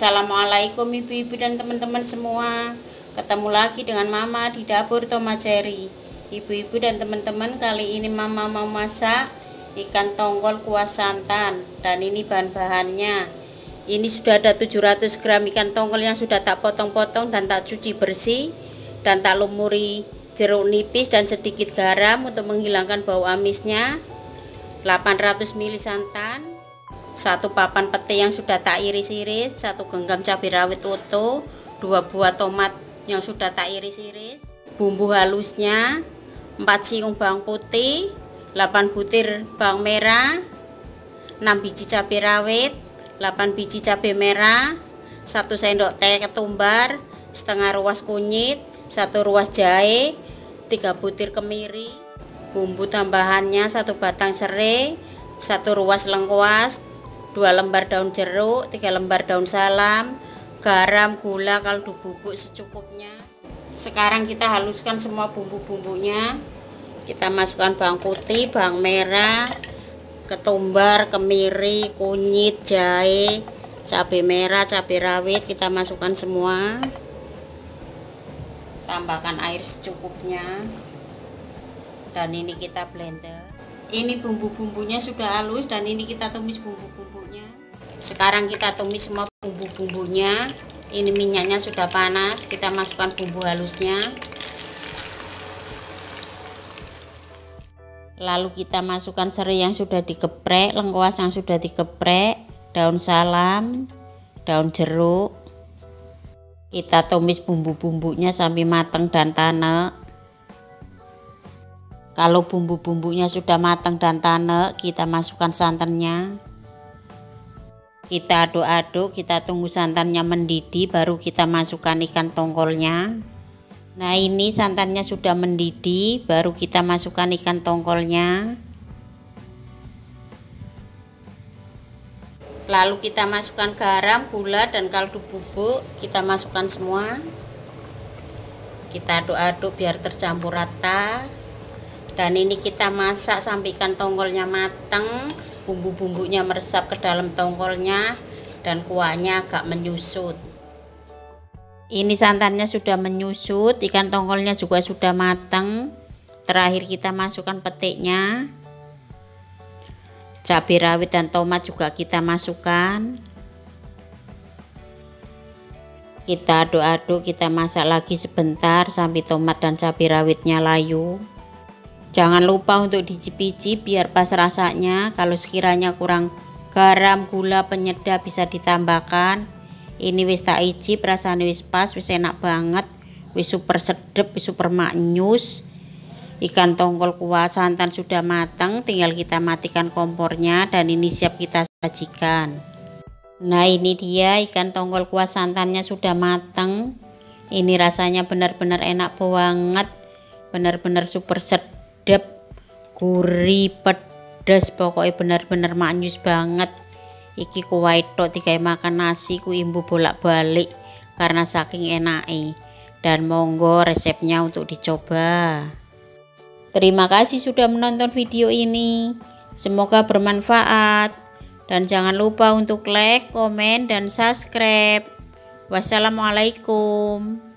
Assalamualaikum ibu-ibu dan teman-teman semua. Ketemu lagi dengan mama di dapur Toma Ibu-ibu dan teman-teman kali ini mama mau masak ikan tongkol kuah santan. Dan ini bahan-bahannya Ini sudah ada 700 gram ikan tongkol yang sudah tak potong-potong dan tak cuci bersih Dan tak lumuri jeruk nipis dan sedikit garam untuk menghilangkan bau amisnya. 800 ml santan satu papan pete yang sudah tak iris-iris, satu genggam cabai rawit utuh, dua buah tomat yang sudah tak iris-iris, bumbu halusnya, 4 siung bawang putih, 8 butir bawang merah, 6 biji cabai rawit, 8 biji cabai merah, 1 sendok teh ketumbar, setengah ruas kunyit, 1 ruas jahe, 3 butir kemiri, bumbu tambahannya 1 batang serai, 1 ruas lengkuas, dua lembar daun jeruk tiga lembar daun salam garam gula kaldu bubuk secukupnya. Sekarang kita haluskan semua bumbu-bumbunya. Kita masukkan bawang putih bawang merah ketumbar kemiri kunyit jahe cabai merah cabai rawit. Kita masukkan semua. Tambahkan air secukupnya. Dan ini kita blender ini bumbu-bumbunya sudah halus dan ini kita tumis bumbu-bumbu sekarang kita tumis semua bumbu-bumbunya. Ini minyaknya sudah panas kita masukkan bumbu halusnya. Lalu kita masukkan serai yang sudah dikeprek lengkuas yang sudah dikeprek daun salam daun jeruk. Kita tumis bumbu-bumbunya sampai matang dan tanek kalau bumbu-bumbunya sudah matang dan tanek kita masukkan santannya. Kita aduk-aduk kita tunggu santannya mendidih baru kita masukkan ikan tongkolnya. Nah ini santannya sudah mendidih baru kita masukkan ikan tongkolnya. Lalu kita masukkan garam gula dan kaldu bubuk. Kita masukkan semua. Kita aduk-aduk biar tercampur rata dan ini kita masak sampai ikan tongkolnya matang bumbu-bumbunya meresap ke dalam tongkolnya dan kuahnya agak menyusut. Ini santannya sudah menyusut ikan tongkolnya juga sudah matang terakhir kita masukkan petiknya. Cabai rawit dan tomat juga kita masukkan. Kita aduk-aduk kita masak lagi sebentar sampai tomat dan cabai rawitnya layu Jangan lupa untuk dicicip biar pas rasanya. Kalau sekiranya kurang garam, gula, penyedap bisa ditambahkan. Ini wis tak icip rasanya wis pas, wis enak banget. Wis super sedep, wis super maknyus. Ikan tongkol kuah santan sudah matang, tinggal kita matikan kompornya dan ini siap kita sajikan. Nah, ini dia ikan tongkol kuah santannya sudah matang. Ini rasanya benar-benar enak banget. Benar-benar super sedap gurih pedas pokoknya benar-benar maknyus banget. Iki kuwait tok tiga makan nasi ku imbu bolak-balik karena saking enaknya dan monggo resepnya untuk dicoba. Terima kasih sudah menonton video ini. Semoga bermanfaat. Dan jangan lupa untuk like, komen, dan subscribe. Wassalamualaikum